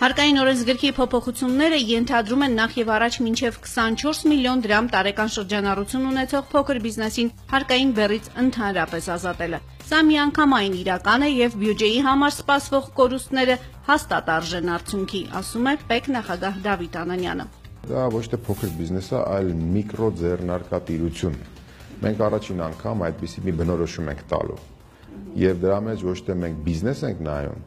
Հարկային օրենսգրքի փոփոխությունները ենթադրում են նախ եւ առաջ մինչեւ 24 միլիոն դրամ տարեկան շրջանառություն ունեցող փոքր բիզնեսին հարկային բեռից ընդհանրապես ազատելը։ Սա միանգամայն իրական է եւ բյուջեի համար սպասվող կորուստները հաստատ արժեն արդյունքի, ասում է ՊԵԿ նախագահ Դավիթ Անանյանը։ Դա ոչ թե փոքր բիզնես է, այլ միկրո ձեռնարկատիրություն։ Մենք առաջին անգամ այդպիսի մի բնորոշում ենք տալու։ Եվ դրա մեջ ոչ թե մենք բիզնես ենք նայում,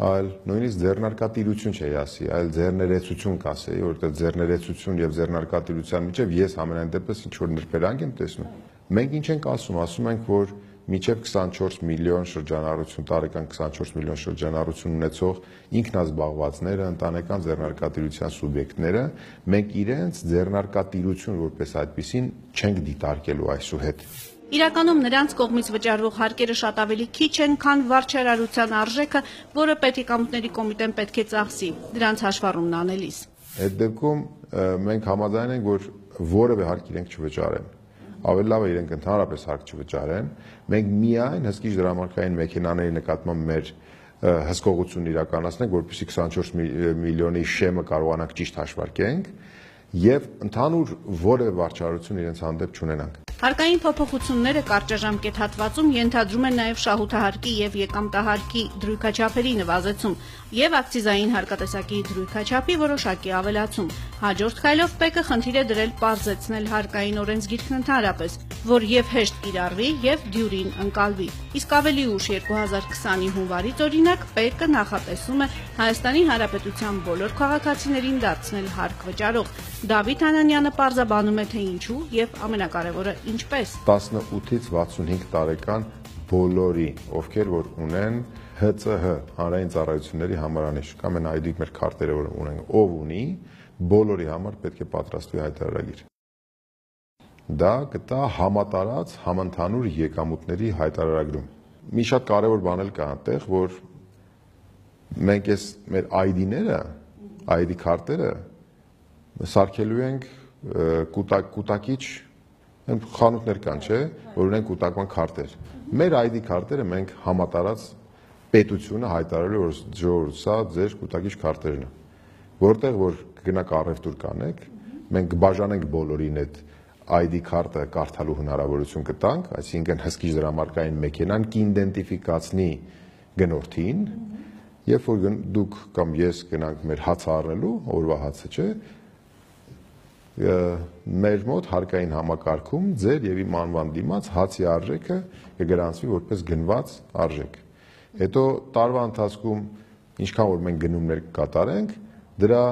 այլ նույնիսկ ձեռնարկատիրություն չի ասի, այլ ձեռներեցություն կասեի, որովհետեւ ձեռներեցություն եւ ձեռնարկատիրության միջեւ ես ամենայն դեպս ինչ որ նրբերանգ եմ տեսնում։ Մենք ինչ ենք ասում, ասում ենք, որ միջև 24 միլիոն շրջանառություն, տարեկան 24 միլիոն շրջանառություն ունեցող ինքնազբաղվածները, ընտանեկան ձեռնարկատիրության սուբյեկտները, մենք իրենց ձեռնարկատիրություն որպես այդպեսին չենք դիտարկելու այսուհետ։ Իրականում նրանց կողմից վճարվող հարկերը շատ ավելի քիչ են, քան վարչարարության արժեքը, որը պետեկամուտների կոմիտեն պետք է ծախսի դրանց հաշվառումն անելիս։ Այդ դեպքում մենք համաձայն ենք, որ որևէ հարկ իրենք չվճարեն ավելի լավ է իրենք ընդհանրապես հարկ չվճարեն։ Մենք միայն հսկիչ դրամարկային մեքենաների նկատմամբ մեր հսկողություն իրականացնենք, որպեսզի 24 միլիոնի շեմը կարողանանք ճիշտ հաշվարկենք եւ ընդհանուր որևէ վարչարություն իրենց հանդեպ չունենանք։ Հարկային փոփոխությունները կարճաժամկետ հատվածում ենթադրում են նաև շահութահարկի եւ եկամտահարկի դրույքաչափերի նվազեցում եւ ակցիզային հարկատեսակի դրույքաչափի որոշակի ավելացում։ Հաջորդ քայլով ՊԵԿ-ը խնդիր է դրել պարզեցնել հարկային օրենսգիրքն ընդհանրապես, որ եւ հեշտ կիրառվի եւ դյուրին ընկալվի։ Իսկ ավելի ուշ 2020-ի հունվարից օրինակ ՊԵԿ-ը նախատեսում է Հայաստանի Հանրապետության բոլոր քաղաքացիներին դարձնել հարկ վճարող։ Դավիթ Անանյանը պարզաբանում է թե ինչու եւ ամենակարևորը ինչպես։ 18-ից 65 տարեկան բոլորի, ովքեր որ ունեն ՀՑՀ հանրային ծառայությունների համարանիշ կամ այն ID մեր քարտերը որ ունեն, ով ունի, բոլորի համար պետք է պատրաստվի հայտարարագիր։ Դա կտա համատարած համընդհանուր եկամուտների հայտարարագրում։ Մի շատ կարևոր բան էլ կա այնտեղ, որ մենք այս մեր ID-ները, ID քարտերը սարքելու ենք կուտակ կուտակիչ խանութներ կան, չէ, որ ունեն կուտակման քարտեր։ Մեր ID քարտերը մենք համատարած պետությունը հայտարարել որ ժողովուրդ սա ձեր կուտակիչ քարտերն է։ Որտեղ որ կգնաք առևտուր կանեք, մենք կբաժանենք բոլորին այդ ID քարտը կարդալու հնարավորություն կտանք, այսինքն հսկիչ դրամարկային մեքենան կիդենտիֆիկացնի գնորդին, երբ որ դուք կամ ես գնանք մեր հացը առնելու, օրվա հացը չէ, մեր մոտ հարկային համակարգում ձեր եւ իմ անվան դիմաց հացի արժեքը կգրանցվի որպես գնված արժեք։ Հետո տարվա ընթացքում ինչքան որ մենք գնումներ կկատարենք, դրա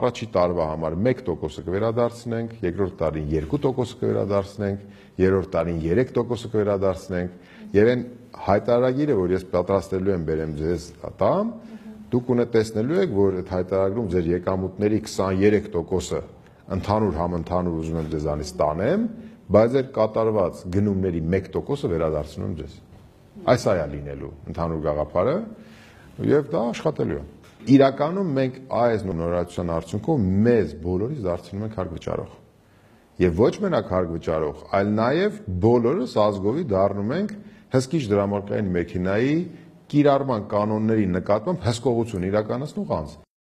առաջի տարվա համար 1%-ը կվերադարձնենք, երկրորդ տարին 2%-ը կվերադարձնենք, երրորդ տարին 3%-ը կվերադարձնենք, եւ այն հայտարարագիրը, որ ես պատրաստելու եմ բերեմ ձեզ տամ, դուք ունե տեսնելու եք, որ այդ հայտարարագրում ձեր եկամուտների 23%-ը ընդհանուր համընդհանուր ուզում եմ ձեզանից տանեմ, բայց ձեր կատարված գնումների 1%-ը վերադարձնում ձեզ։ Այս այա լինելու ընդհանուր գաղափարը եւ դա աշխատելու է իրականում մենք այս նորացության արդյունքով մեզ բոլորից դարձնում ենք հարկ վճարող։ Եվ ոչ մենակ հարկ վճարող, այլ նաև բոլորս ազգովի դառնում ենք հսկիչ դրամարկային մեքենայի կիրառման կանոնների նկատմամբ հսկողություն իրականացնող անձ։